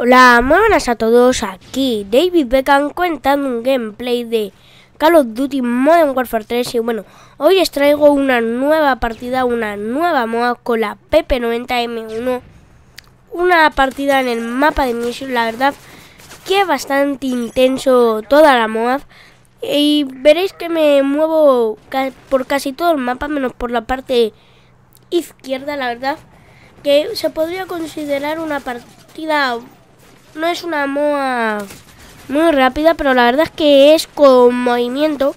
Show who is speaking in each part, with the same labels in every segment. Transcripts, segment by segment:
Speaker 1: Hola, muy buenas a todos, aquí. David Beckham contando un gameplay de Call of Duty Modern Warfare 3 y bueno, hoy os traigo una nueva partida, una nueva moda con la PP90M1 Una partida en el mapa de Mission, la verdad que bastante intenso toda la moda. Y veréis que me muevo por casi todo el mapa, menos por la parte izquierda, la verdad Que se podría considerar una partida no es una MOA muy rápida, pero la verdad es que es con movimiento.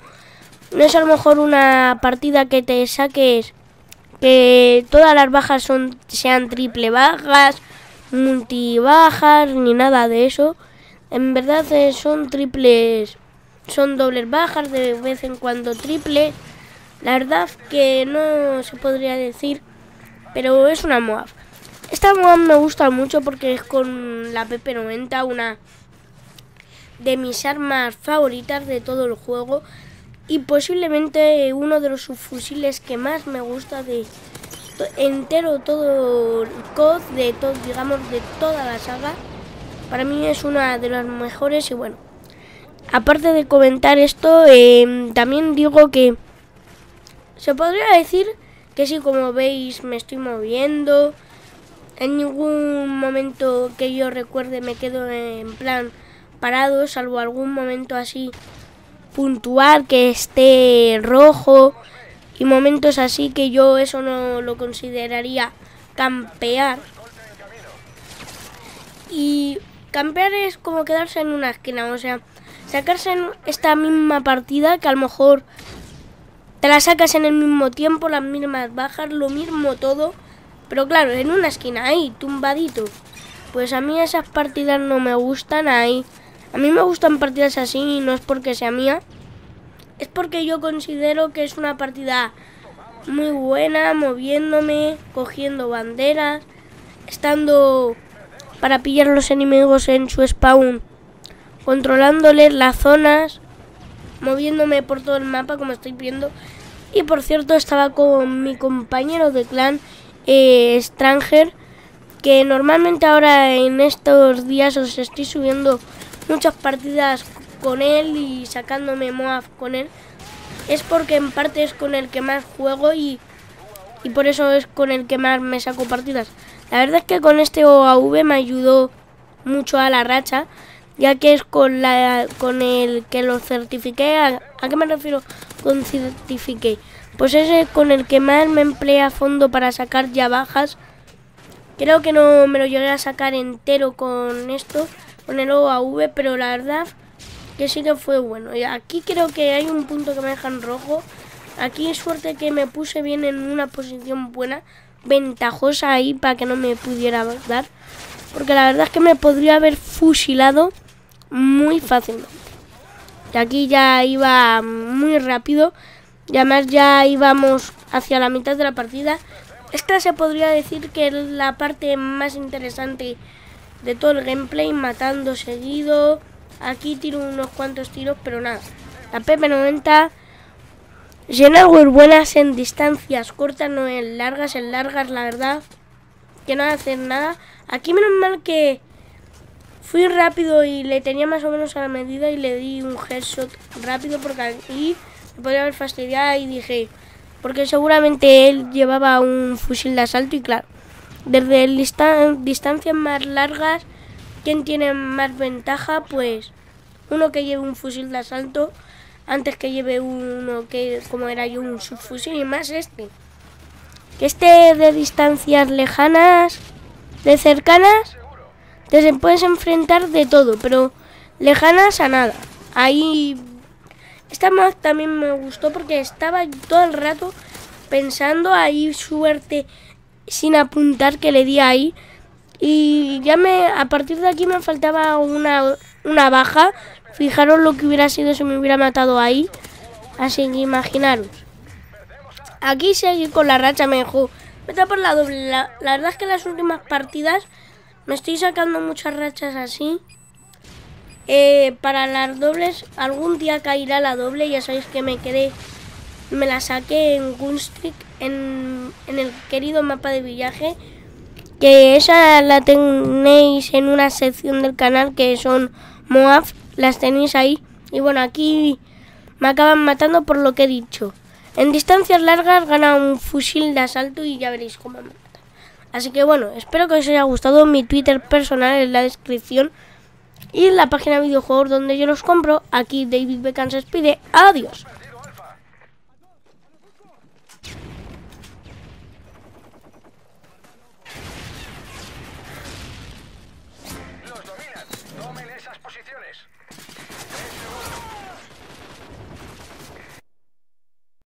Speaker 1: No es a lo mejor una partida que te saques que todas las bajas son sean triple bajas, multi bajas, ni nada de eso. En verdad eh, son triples, son dobles bajas, de vez en cuando triple. La verdad que no se podría decir, pero es una MOA. Esta me gusta mucho porque es con la PP90, una de mis armas favoritas de todo el juego y posiblemente uno de los subfusiles que más me gusta de entero todo el COD, de todo, digamos, de toda la saga. Para mí es una de las mejores y bueno, aparte de comentar esto, em, también digo que se podría decir que si como veis me estoy moviendo, en ningún momento que yo recuerde me quedo en plan parado, salvo algún momento así puntual que esté rojo y momentos así que yo eso no lo consideraría campear. Y campear es como quedarse en una esquina, o sea, sacarse en esta misma partida que a lo mejor te la sacas en el mismo tiempo, las mismas bajas, lo mismo todo pero claro, en una esquina ahí, tumbadito. Pues a mí esas partidas no me gustan ahí. A mí me gustan partidas así y no es porque sea mía. Es porque yo considero que es una partida muy buena, moviéndome, cogiendo banderas, estando para pillar los enemigos en su spawn, controlándoles las zonas, moviéndome por todo el mapa como estoy viendo. Y por cierto, estaba con mi compañero de clan eh, Stranger, que normalmente ahora en estos días os estoy subiendo muchas partidas con él y sacándome Moab con él, es porque en parte es con el que más juego y, y por eso es con el que más me saco partidas. La verdad es que con este OAV me ayudó mucho a la racha, ya que es con, la, con el que lo certifiqué. ¿A, ¿A qué me refiero con certifiqué? Pues ese con el que más me emplea a fondo para sacar ya bajas. Creo que no me lo llegué a sacar entero con esto, con el OAV, pero la verdad que sí que fue bueno. Y aquí creo que hay un punto que me deja en rojo. Aquí suerte que me puse bien en una posición buena, ventajosa ahí para que no me pudiera dar. Porque la verdad es que me podría haber fusilado muy fácilmente. Y aquí ya iba muy rápido. Y además ya íbamos hacia la mitad de la partida. Esta se podría decir que es la parte más interesante de todo el gameplay, matando seguido. Aquí tiro unos cuantos tiros, pero nada. La PP90 Genauer buenas en distancias cortas, no en largas, en largas la verdad. Que no hacer nada. Aquí menos mal que fui rápido y le tenía más o menos a la medida y le di un headshot rápido porque aquí podría haber fastidiado y dije, porque seguramente él llevaba un fusil de asalto y claro, desde distancias más largas, ¿quién tiene más ventaja? Pues uno que lleve un fusil de asalto antes que lleve uno que, como era yo, un subfusil y más este. Que este de distancias lejanas, de cercanas, te puedes enfrentar de todo, pero lejanas a nada. Ahí esta mod también me gustó porque estaba todo el rato pensando ahí suerte sin apuntar que le di ahí. Y ya me, a partir de aquí me faltaba una, una baja. Fijaros lo que hubiera sido si me hubiera matado ahí. Así que imaginaros. Aquí seguí con la racha, me dejó. Por la doble. la verdad es que en las últimas partidas me estoy sacando muchas rachas así. Eh, para las dobles, algún día caerá la doble, ya sabéis que me quedé, me la saqué en Gunstreak, en, en el querido mapa de villaje. que esa la tenéis en una sección del canal que son Moab, las tenéis ahí. Y bueno, aquí me acaban matando por lo que he dicho. En distancias largas gana un fusil de asalto y ya veréis cómo me mata. Así que bueno, espero que os haya gustado mi Twitter personal en la descripción y la página de videojuegos donde yo los compro. Aquí David Beckham se despide. Adiós.